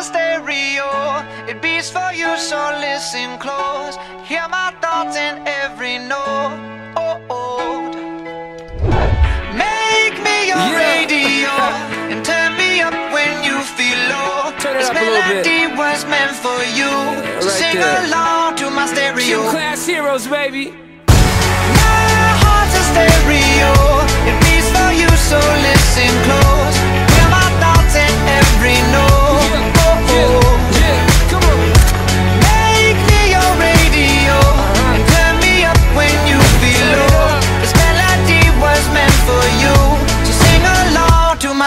a stereo. It beats for you, so listen close. Hear my thoughts in every note. Oh, oh. Make me your Yeah. radio and turn me up when you feel low. Turn it this up a bit. melody was meant for you. so right sing there. along to my stereo. Gym class heroes, baby. My heart's a